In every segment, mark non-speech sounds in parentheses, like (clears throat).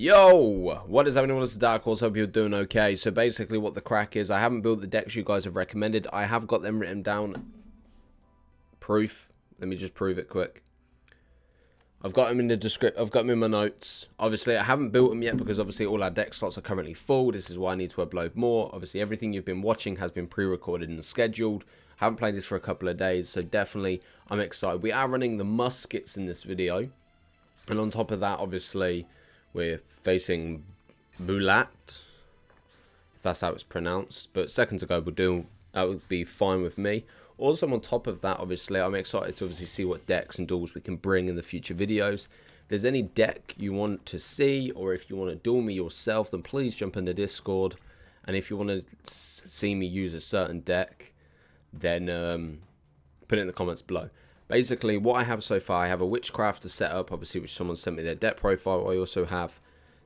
Yo! What is happening? This is Dark Horse. Hope you're doing okay. So basically what the crack is, I haven't built the decks you guys have recommended. I have got them written down. Proof. Let me just prove it quick. I've got them in the description. I've got them in my notes. Obviously, I haven't built them yet because obviously all our deck slots are currently full. This is why I need to upload more. Obviously, everything you've been watching has been pre-recorded and scheduled. I haven't played this for a couple of days, so definitely I'm excited. We are running the muskets in this video. And on top of that, obviously, we're facing Bulat. If that's how it's pronounced. But seconds ago, we'll do, that would be fine with me. Also, on top of that, obviously, I'm excited to obviously see what decks and duels we can bring in the future videos. If there's any deck you want to see, or if you want to duel me yourself, then please jump in the Discord. And if you want to see me use a certain deck, then um, put it in the comments below. Basically, what I have so far, I have a Witchcraft to set up, obviously, which someone sent me their deck profile. I also have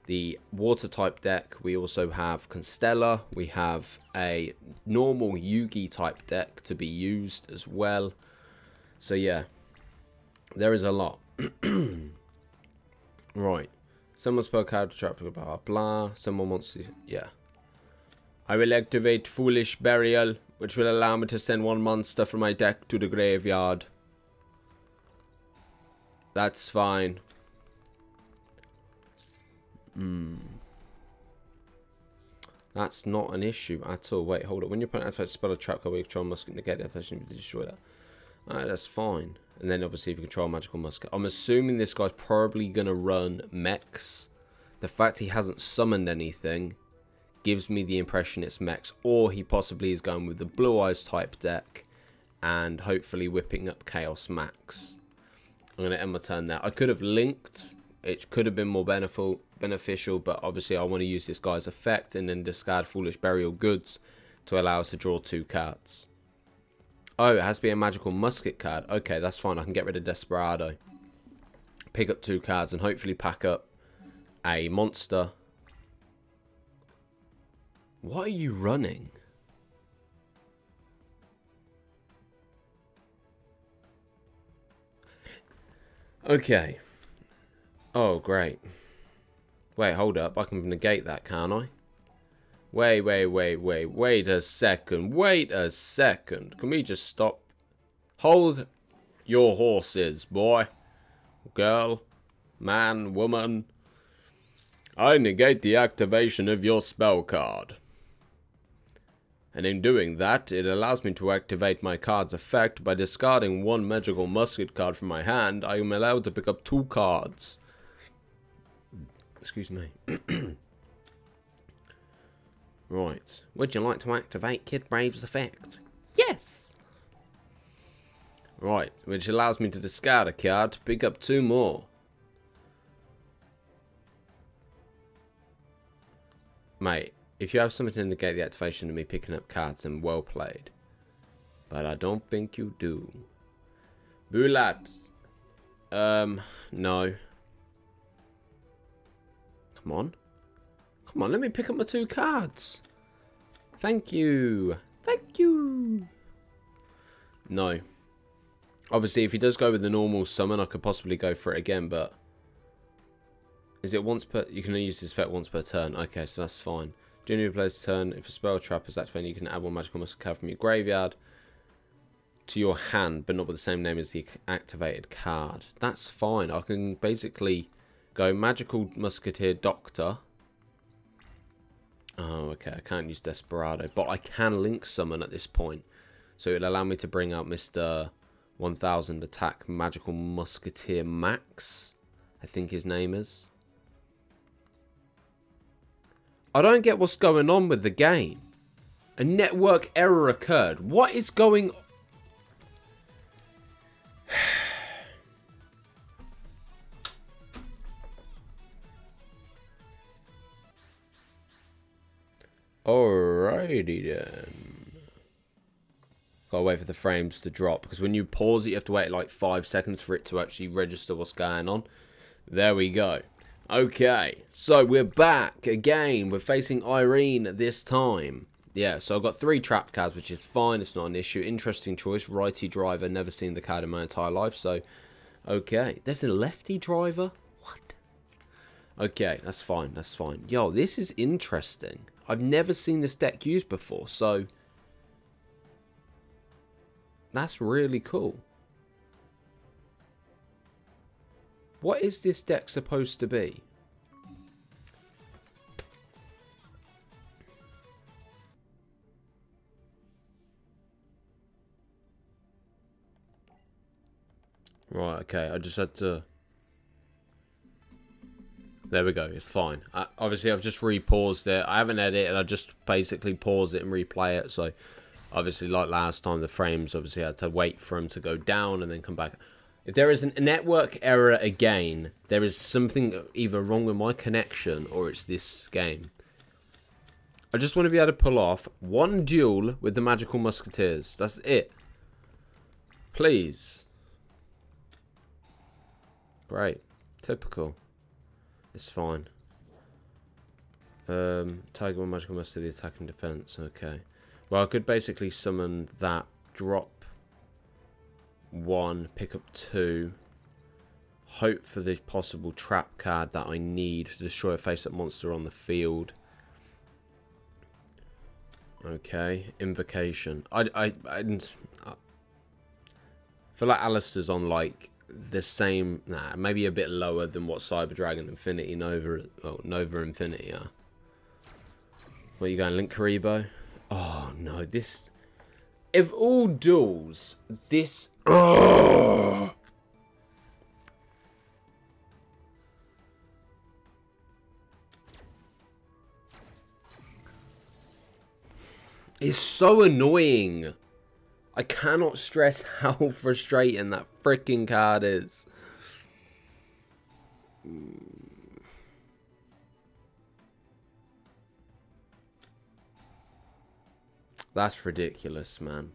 the water type deck. We also have Constellar. We have a normal Yugi type deck to be used as well. So yeah, there is a lot. (clears throat) right. Someone spoke out to trap blah blah blah. Someone wants to yeah. I will activate Foolish Burial, which will allow me to send one monster from my deck to the graveyard. That's fine. Hmm. That's not an issue at all. Wait, hold up. When you put an spell a trap card, we control musket negate the effect to destroy that. Alright, that's fine. And then obviously if you control magical musket. I'm assuming this guy's probably gonna run mechs. The fact he hasn't summoned anything gives me the impression it's mechs. Or he possibly is going with the blue eyes type deck and hopefully whipping up Chaos Max. I'm gonna end my turn there. I could have linked. It could have been more beneficial beneficial, but obviously I want to use this guy's effect and then discard Foolish Burial Goods to allow us to draw two cards. Oh, it has to be a magical musket card. Okay, that's fine. I can get rid of Desperado. Pick up two cards and hopefully pack up a monster. What are you running? Okay. Oh, great. Wait, hold up. I can negate that, can't I? Wait, wait, wait, wait. Wait a second. Wait a second. Can we just stop? Hold your horses, boy. Girl. Man. Woman. I negate the activation of your spell card. And in doing that, it allows me to activate my card's effect by discarding one magical musket card from my hand. I am allowed to pick up two cards. Excuse me. (clears throat) right. Would you like to activate Kid Brave's effect? Yes! Right, which allows me to discard a card to pick up two more. Mate, if you have something to negate the activation of me picking up cards, then well played. But I don't think you do. Bulat. Um, no. Come on. Come on, let me pick up my two cards. Thank you. Thank you. No. Obviously, if he does go with the normal summon, I could possibly go for it again, but... Is it once per... You can only use this effect once per turn. Okay, so that's fine. During your player's turn, if a spell trap is activated, you can add one magical musket card from your graveyard to your hand, but not with the same name as the activated card. That's fine. I can basically Go Magical Musketeer Doctor. Oh, okay. I can't use Desperado. But I can Link Summon at this point. So it'll allow me to bring out Mr. 1000 Attack Magical Musketeer Max. I think his name is. I don't get what's going on with the game. A network error occurred. What is going on? (sighs) Alrighty then. Gotta wait for the frames to drop because when you pause it, you have to wait like five seconds for it to actually register what's going on. There we go. Okay, so we're back again. We're facing Irene this time. Yeah, so I've got three trap cards, which is fine. It's not an issue. Interesting choice. Righty driver. Never seen the card in my entire life. So, okay. There's a lefty driver? What? Okay, that's fine, that's fine. Yo, this is interesting. I've never seen this deck used before, so... That's really cool. What is this deck supposed to be? Right, okay, I just had to... There we go, it's fine. I, obviously, I've just re-paused it. I haven't edited, I just basically pause it and replay it. So, obviously, like last time, the frames obviously I had to wait for them to go down and then come back. If there is a network error again, there is something either wrong with my connection or it's this game. I just want to be able to pull off one duel with the Magical Musketeers. That's it. Please. Great. Typical. It's fine. Um, Tiger One Magical Master the attack and defense. Okay. Well, I could basically summon that, drop one, pick up two, hope for the possible trap card that I need to destroy a face-up monster on the field. Okay, invocation. I, I, I, uh, I feel like Alistair's on like the same, nah, maybe a bit lower than what Cyber Dragon Infinity Nova, oh, Nova Infinity are. Where you going, Linkuriboh? Oh no, this. If all duels, this. It's so annoying. I cannot stress (laughs) how frustrating that freaking card is. That's ridiculous, man.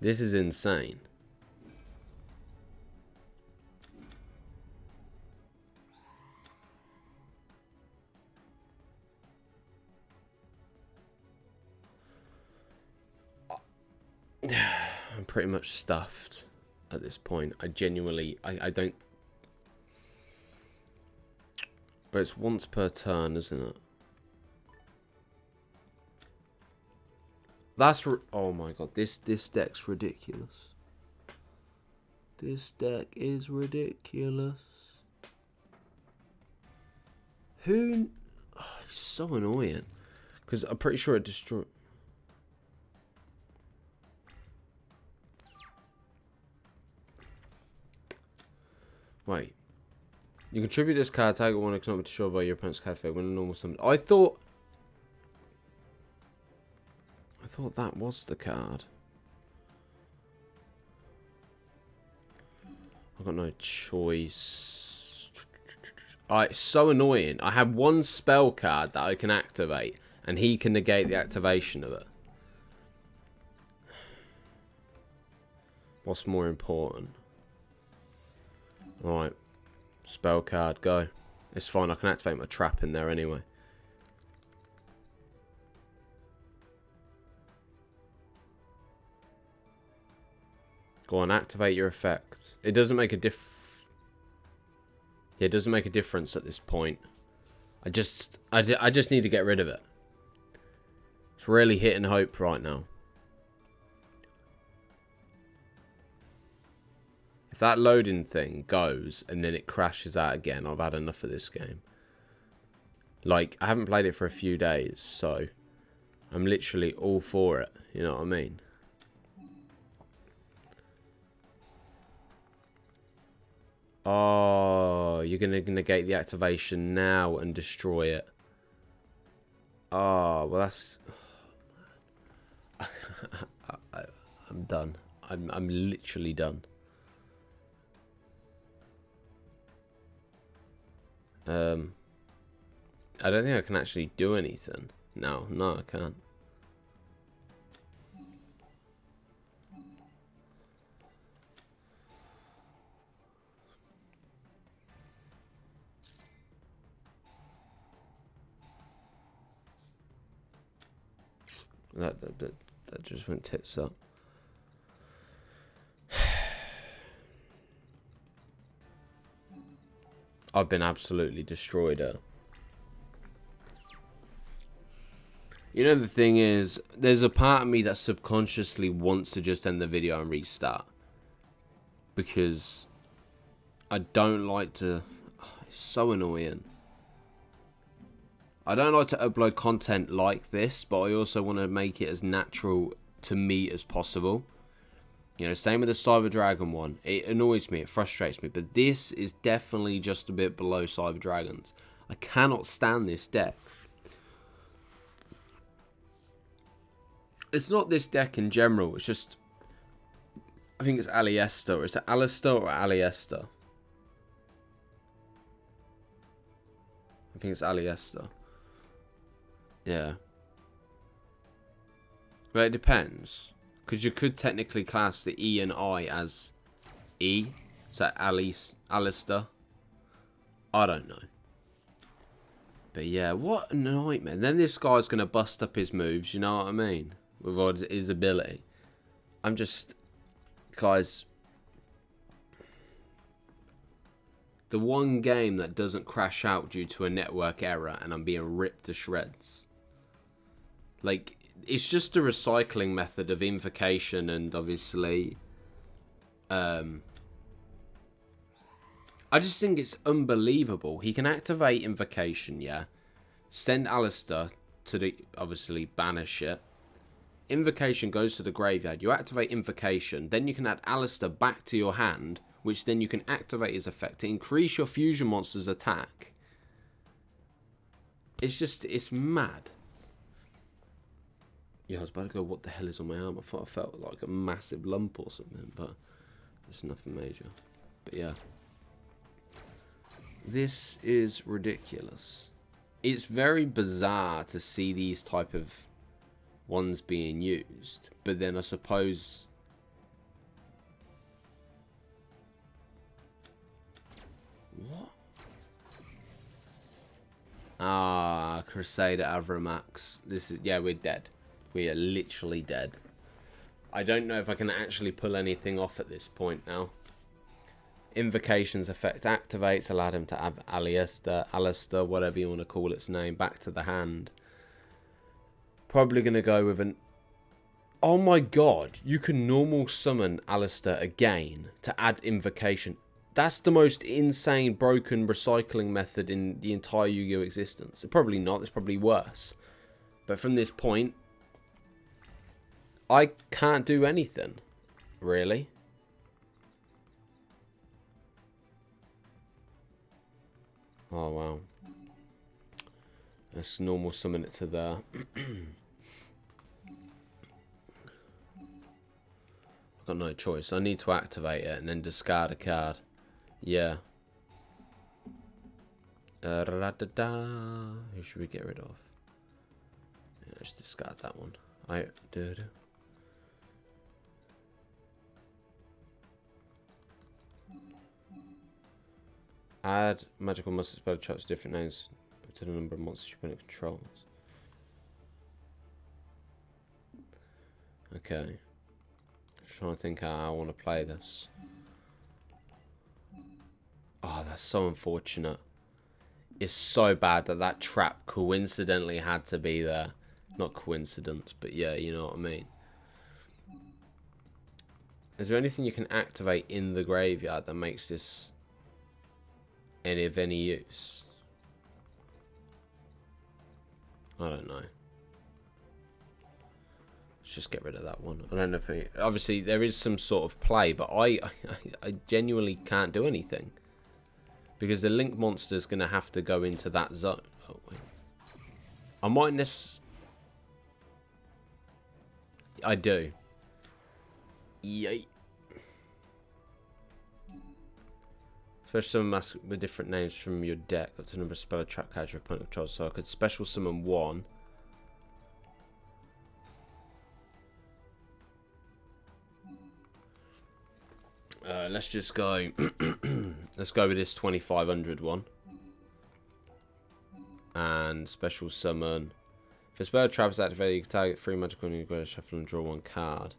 This is insane. (sighs) I'm pretty much stuffed at this point. I genuinely, I, I don't... But it's once per turn, isn't it? That's... Oh my god, this, this deck's ridiculous. This deck is ridiculous. Who... Oh, it's so annoying. Because I'm pretty sure it destroyed... Wait. You contribute this card, target one be destroyed by your opponent's card when a normal summon. I thought... thought that was the card. I've got no choice. Oh, it's so annoying. I have one spell card that I can activate, and he can negate the activation of it. What's more important? Alright. Spell card, go. It's fine, I can activate my trap in there anyway. Go on, activate your effect. It doesn't make a diff... Yeah, it doesn't make a difference at this point. I just... I, I just need to get rid of it. It's really hitting hope right now. If that loading thing goes and then it crashes out again, I've had enough of this game. Like, I haven't played it for a few days, so I'm literally all for it. You know what I mean? Oh, you're going to negate the activation now and destroy it. Oh, well that's... (sighs) I, am done. I'm, I'm literally done. Um, I don't think I can actually do anything. No, no, I can't. That, that, that, that just went tits up. (sighs) I've been absolutely destroyed her. You know, the thing is, there's a part of me that subconsciously wants to just end the video and restart. Because I don't like to... (sighs) It's so annoying. I don't like to upload content like this, but I also want to make it as natural to me as possible. You know, same with the Cyber Dragon one. It annoys me, it frustrates me, but this is definitely just a bit below Cyber Dragons. I cannot stand this deck. It's not this deck in general, it's just... I think it's Aliester. Is it Alistair or Aliester? I think it's Aliester. Yeah. But it depends. Because you could technically class the E and I as E. So Alice, Alistair. I don't know. But yeah, what a nightmare. Then this guy's going to bust up his moves, you know what I mean? With all his ability. I'm just... Guys... The one game that doesn't crash out due to a network error and I'm being ripped to shreds. Like, it's just a recycling method of invocation and obviously um I just think it's unbelievable. He can activate invocation, yeah. Send Alistair to the obviously banish it. Invocation goes to the graveyard. You activate invocation, then you can add Alistair back to your hand, which then you can activate his effect to increase your fusion monster's attack. It's just it's mad. Yeah, I was about to go, what the hell is on my arm? I thought I felt like a massive lump or something, but it's nothing major. But yeah. This is ridiculous. It's very bizarre to see these type of ones being used, but then I suppose What? Ah, Crusader Avramax. This is yeah, we're dead. We are literally dead. I don't know if I can actually pull anything off at this point now. Invocations effect activates, allowed him to have Aliester, Alistair, whatever you want to call its name, back to the hand. Probably going to go with an... Oh my god, you can normal summon Alistair again to add invocation. That's the most insane broken recycling method in the entire Yu-Gi-Oh existence. Probably not, it's probably worse. But from this point, I can't do anything, really. Oh, wow. Let's normal summon it to there. (clears throat) I've got no choice. I need to activate it and then discard a card. Yeah. Da -da -da Who should we get rid of? Yeah, let's discard that one. I did. Add magical monster spell traps different names to the number of monsters you your opponent controls. Okay. Just trying to think how I want to play this. Oh, that's so unfortunate. It's so bad that that trap coincidentally had to be there. Not coincidence, but yeah, you know what I mean. Is there anything you can activate in the graveyard that makes this any of any use? I don't know. Let's just get rid of that one. I don't know if it, obviously there is some sort of play, but I, (laughs) I, I genuinely can't do anything because the link monster is going to have to go into that zone. Oh, I might miss. I do. Yay. Special summon mask with different names from your deck up to number of spell trap cards your opponent controls. So I could special summon one. Uh, let's just go. (clears throat) let's go with this 2500 one. And special summon. If a spell trap is activated, you can target three magical and you go shuffle and draw one card.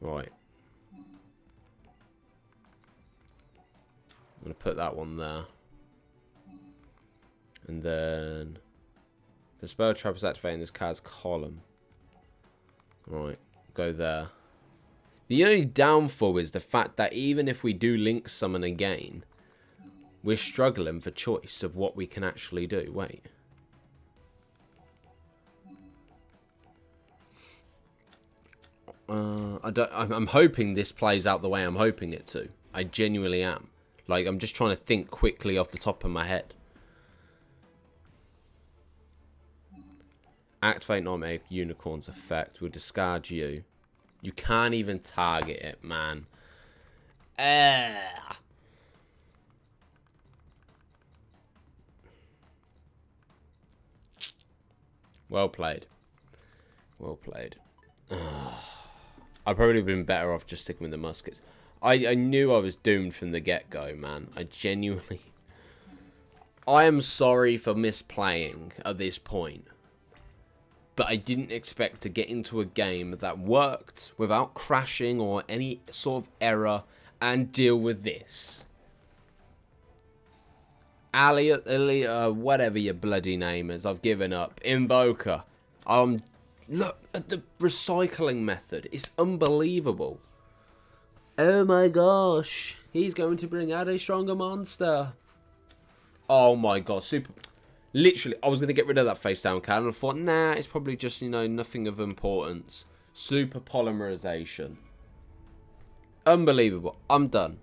Right. I'm going to put that one there. And then... The spell trap is activating this card's column. Right, go there. The only downfall is the fact that even if we do link summon again, we're struggling for choice of what we can actually do. Wait. Uh, I don't. I'm, I'm hoping this plays out the way I'm hoping it to. I genuinely am. Like I'm just trying to think quickly off the top of my head. Activate Nightmare Unicorn's effect will discard you. You can't even target it, man. Well played. Well played. (sighs) I'd probably been better off just sticking with the muskets. I, I knew I was doomed from the get-go, man. I genuinely... I am sorry for misplaying at this point. But I didn't expect to get into a game that worked without crashing or any sort of error and deal with this. Ali, Ali uh, whatever your bloody name is, I've given up. Invoker. Um, look at the recycling method. It's unbelievable. Oh my gosh. He's going to bring out a stronger monster. Oh my god, super... Literally, I was going to get rid of that face down card and I thought, nah, it's probably just, you know, nothing of importance. Super polymerization. Unbelievable. I'm done.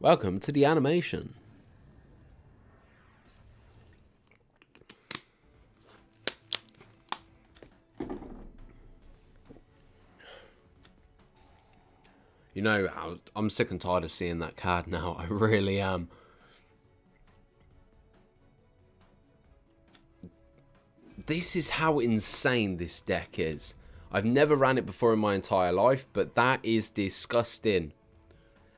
Welcome to the animation. You know, I'm sick and tired of seeing that card now. (laughs) I really am. This is how insane this deck is. I've never ran it before in my entire life, but that is disgusting.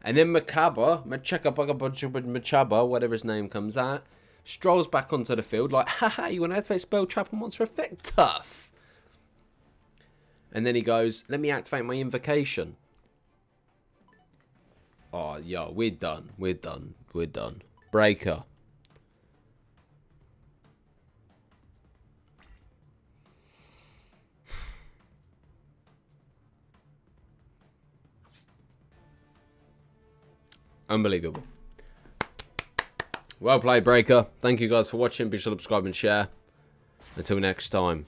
And then Makaba, Machaba, whatever his name comes out, strolls back onto the field like, (laughs) haha, you want to activate spell trap and monster effect? Tough. And then he goes, let me activate my invocation. Oh, yo, we're done. We're done. We're done. Breaker. Unbelievable. Well played, Breaker. Thank you guys for watching. Be sure to subscribe and share. Until next time.